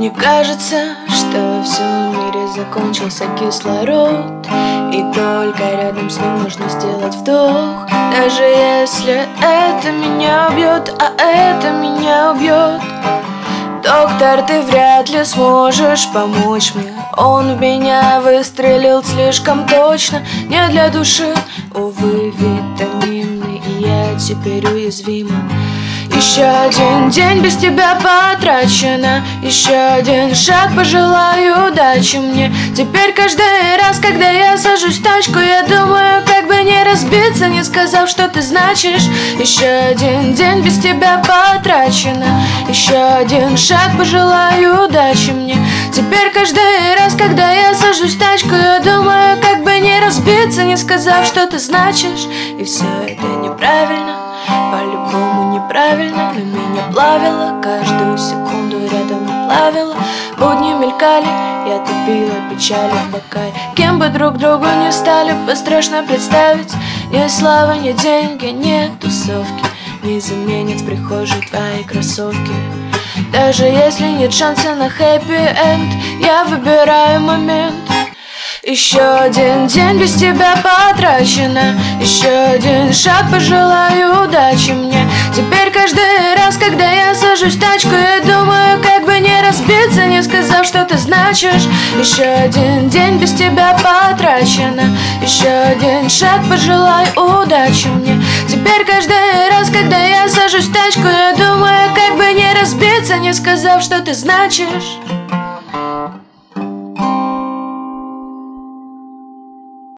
Мне кажется, что во всем мире закончился кислород И только рядом с ним нужно сделать вдох. Даже если это меня убьет, а это меня убьет Доктор, ты вряд ли сможешь помочь мне. Он в меня выстрелил слишком точно Не для души, увы, витамины И я теперь уязвима еще один день без тебя потрачено. Еще один шаг, пожелаю удачи мне. Теперь каждый раз, когда я сажусь в тачку Я думаю, как бы не разбиться, не сказав, что ты значишь. Еще один день без тебя потрачено. Еще один шаг, пожелаю удачи мне. Теперь каждый раз, когда я сажусь в тачку Я думаю, как бы не разбиться, не сказав, что ты значишь. И все это неправильно. По-любому неправильно, но меня плавило Каждую секунду рядом плавило. Будни мелькали, я топила печали в бокале Кем бы друг другу не стали, бы страшно представить. Ни слава, ни деньги, ни тусовки. Не заменят в прихожей твои кроссовки. Даже если нет шанса на хэппи-энд Я выбираю момент. Еще один день без тебя потрачено. Еще один шаг, пожелаю удачи мне. Теперь каждый раз, когда я сажусь в тачку Я думаю, как бы не разбиться, не сказав, что ты значишь. Еще один день без тебя потрачено. Еще один шаг, пожелай удачи мне. Теперь каждый раз, когда я сажусь в тачку Я думаю, как бы не разбиться, не сказав, что ты значишь